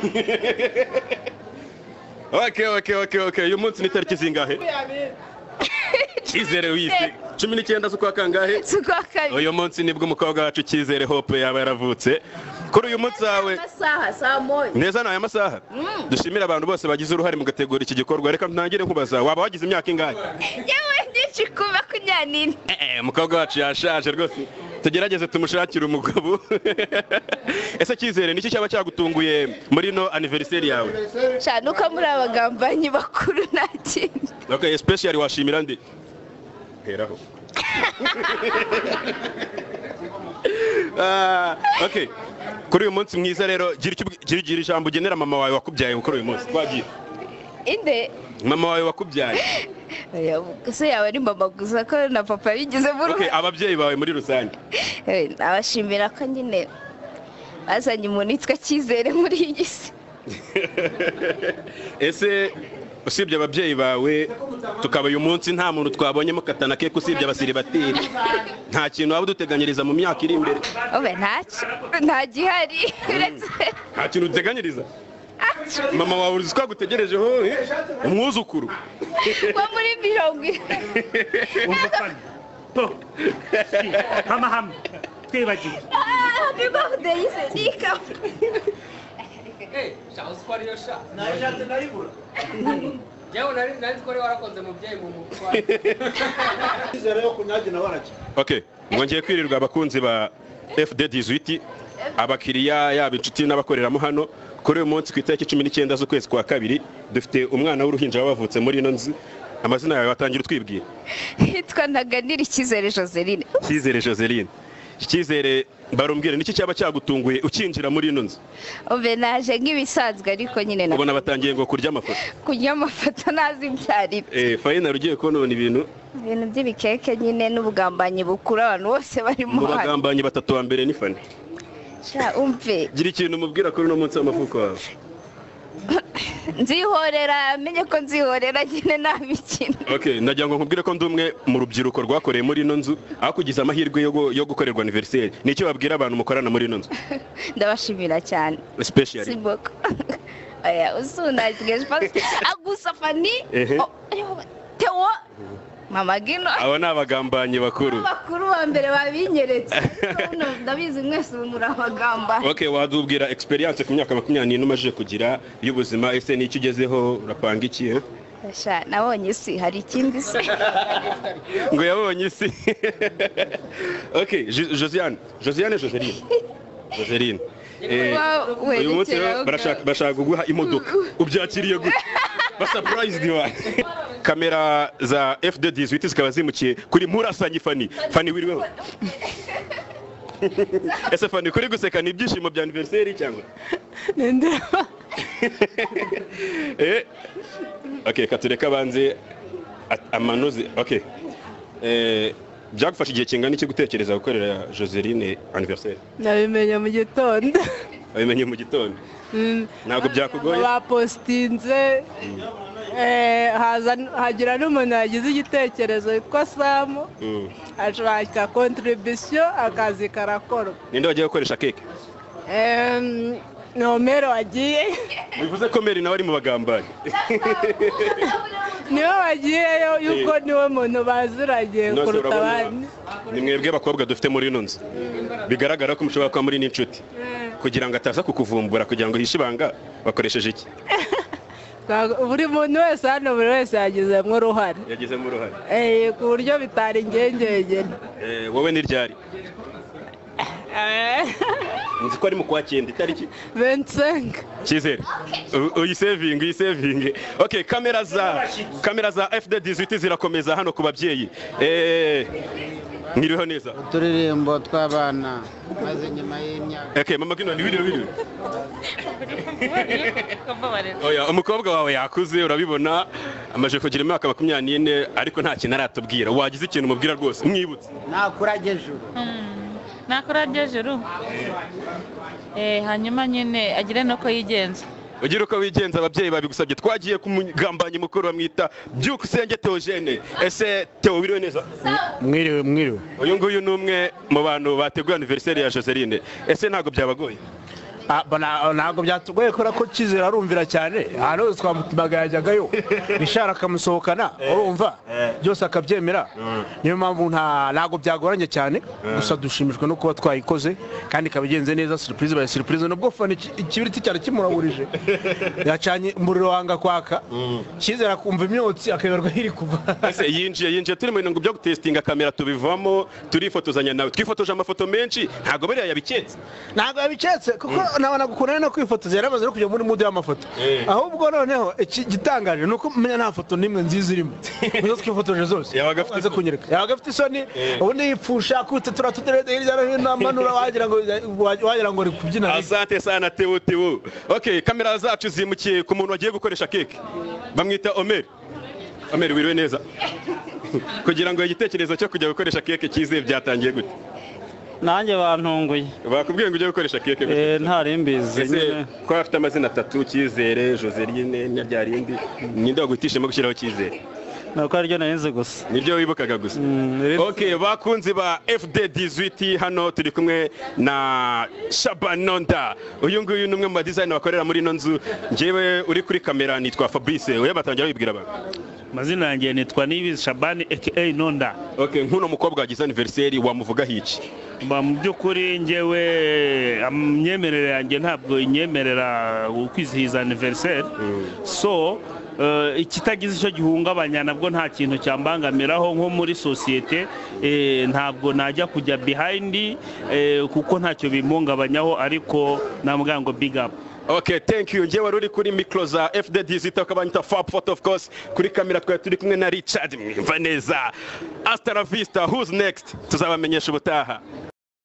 okay okay okay okay. Uyu munsi ni tariki zingahe? Cyizere wise cumi n'icyenda z'ukwa kangahe z'ukwa uyu munsi ni bwo umukobwa wacu cyizere hope yaba yaravutse. Kuri uyu munsi wawe neza ni aya masaha dushimire abantu bose bagize uruhare mu gutegura iki gikorwa. Reka ntangire nkubaza waba wagize imyaka ingahe? Yewe nyinshi ku makumyabiri. N'ine Eh, eh, umukobwa wacu yashaje rwose. Tugerageze tumushakire umugabo. Ese cyizere niki cyaba cyagutunguye muri ino aniveriseri yawe? Cyane uko muri abagambanyi bakuru nta kindi. Okay especially washimira ndi heraho. Ah, okay kuri uyu munsi mwiza rero gira ijambo ugenera mama wawe wakubyaye kuri uyu munsi. Twagiye inde? Mama wawe wakubyaye. Se yaba ari mama gusa ko na papa bigizemo okay uruhare ababyeyi bawe muri rusange. Eh, nabashimira ko nyine bazanye umuntu witwa cyizere muri iyi si ese usibye ababyeyi bawe tukaba uyu munsi nta muntu twabonyemo katana keke usibye abasiribateri nta kintu waba uduteganyiriza mu myaka iri imbere. Nta gihari. Uretse nta kintu uteganyiriza? Mama wawe uzi ko agutegerejeho eh? umwuzukuru. Wo muri mirongo ine. Hama hamwe twibagiwe happy birthday Sedika shaho uzi ko ariyo sha. Njyewe nari nari ko ari warakoze mubyeyi mu mutware okay mwongeye kwirirwa abakunzi ba fd 18 abakiriya yaba inshuti n'abakoreramo hano. Kuri uyu munsi ku itariki cumi n'icyenda z'ukwezi kwa kabiri dufite umwana w'uruhinja wabavutse muri ino nzu. Amazina yawe watangira utwibwira hitwa ntaganira icyizere joseline. Cyizere joseline. Cyizere barumbwire niki cyaba cyagutunguye ukinjira muri ino nzu? Obe naje nk'ibisanzwe ariko nyine na ubona batangiye ngo kurya amafoto? Kurya amafoto ntazi ibyo ari byo eh fayinari ugiye konona ibintu? Ibintu by'ibikeke nyine n'ubugambanyi bukuru abantu bose barimo mu hano. bagambanyi batatu wa mbere ni fani gira ikintu umubwira kuri uno munsi w'amavuko wawe. Nzihorera amenye ko nzihorera nyine nta mikino. Okay nagira ngo nkubwire ko ndi umwe mu rubyiruko rwakoreye muri ino nzu aho kugize amahirwe yo gu- yo gukorerwa aniveriseri ni icyo babwira abantu mukorana muri ino nzu? Ndabashimira cyane. Especially. Siboko aya usunagije pasi agusa fani tewo mama gino abo ni abagambanyi bakuru. Abakuru ba mbere babinyeretse. Ndabizi mwese ubu muri abagamba. Okay wadubwira experience ku myaka makumyabiri n'ine umajije kugira y'ubuzima ese ni icyo ugezeho urapanga iki eh? Nabonye isi hari ikindi se ngo yabonye isi. Okay Jo- josiane josiane joseline joseline Eh, uyu munsi rero barashaka kuguha imodoka. Ubyakiriye gute? Basapurayizidi wawe kamera za fd 18 zikaba zimukiye kuri murasanyi fani. Fani wiriweho ese fani kuri guseka ni ibyishimo bya aniveriseri cyangwa eh okay katureka abanze amanuzi okay. Eh byagufasha igihe kingana iki gutekereza gukorera Joseline anniversaire nabimenye mu gitondo. Wabimenye mu gitondo ntabwo byakugoye bapositinze hagira n'umuntu yagize igitekerezo witwa samu ashaka kontribisiyo akazi karakorwa ninde wagiye gukoresha keke ni omero wagiye bivuze ko meri nawe ari mu bagambanyi ni we wagiyeyo yuko ni we muntu se kuruta abandi ni mwebwe abakobwa dufite muri ino nzu bigaragara ko mushobora kuba muri n'inshuti. Kugira ngo ataza kukuvumbura kugira ngo hishe ibanga bakoresheje iki? Buri muntu wese hano buri wese yagizemo uruhare. Yagizemo uruhare. Eh, ku buryo bitari ingengegene Eh, wowe ni ryari? nzi ko ari mu kwa cyenda itariki vensenga cyizere. U- uyisevinge uyisevinge okay kamera za kamera za fd 18 zirakomeza hano ku babyeyi. Eh, mwiriweho neza. Uturirimbo tw'abana maze nyuma y'imyaka okay mama kino ni video video. Oya umukobwa wawe yakuze urabibona. Amaze kugira imyaka makumyabiri n'ine ariko nta kintu aratubwira. Wagize ikintu umubwira rwose? Mwibutse. Nakurage ejuru nakora juru. Eh hanyuma nyine agire nuko yigenza. Ugira uko wigenza ababyeyi babigusabye twagiye ku mugambanyi mukuru bamwita byukusenge teogene ese teo wiriwe neza? Mwiriwe mwiriwe. Uyu nguyu ni umwe mu bantu bateguye aniveriseri ya joseline. Ese ntabwo byabagoye? Ntabwo byatugoye kubera ko cyizere arumvira cyane ahantu hose twamutumaga yajyagayo rishara akamusohokana urumva? byose akabyemera. Niyo mpamvu nta- ntabwo byagoranye cyane. Gusa dushimishwa no kuba twayikoze kandi ikaba igenze neza surprise by surprise. Nubwo iki- ikibiriti cyari kimurahurije yacanye umuriro wanga kwaka. Cyizere akumva imyotsi akayoberwa iri kuva. Yinjiye yinjiye. Turi mu bintu byo gutesitinga kamera tubivamo turifotozanya nawe. Twifotoje amafoto menshi. Ntabwo buriya yabiketse. Ntabwo yabiketse kuko gukunda no kwifotoza yari amaze no kujya muri mudu y'amafoto. Ahubwo noneho iki gitangaje ni uko menya nta foto n'imwe nziza irimo. Izo twifotoje zose. Yabaga afite isoni. ubundi yipfusha akubita turiya tuderede hirya no hino amanura wagira ngo wagira ngo ari kubyina. Asante sana tewo tewo okay kamera zacu zimukiye ku muntu wagiye gukoresha keke bamwita omeri omeri wiriwe neza. Kugira ngo igitekerezo cyo kujya gukoresha keke cyize byatangiye gute? Nanjye bantunguye. Bakubwiye ngo ujye gukoresha keke? Eh, ntari mbizi ko afite amazina atatu cyizere joseline na rya rindi ninde waguhitishemo gushyiraho cyizere? Nuko ari ryo nari nzi gusa. Nibyo wibukaga gusa. Mm, ok bakunzi ba fd 18 hano turi kumwe na shabanonda uyu nguyu ni umwe mu badizayini bakorera muri ino nzu. Njyewe uri kuri kamera nitwa fabrice. We batangira wibwira abantu. Amazina yanjye nitwa nibizi shabani aka nonda. Nk'uno mukobwa wagize aniveriseri wamuvugaho iki? Mba mu by'ukuri njyewe imyemerere yanjye ntabwo inyemerera kwizihiza aniveriseri so eh, ikitagize icyo gihungabanya nabwo nta kintu cyambangamiraho nko muri sosiyete eh, ntabwo najya kujya bihayindi eh, kuko ntacyo bimungabanyaho ariko namubwira ngo big up. Ok thank you. Njyewe wari uri kuri mikoro za fd dizita ukaba wanyita fab photo of course kuri kamera twari turi kumwe na richard mwimva neza. Hasta la vista. Who's next? Tuzabamenyesha ubutaha.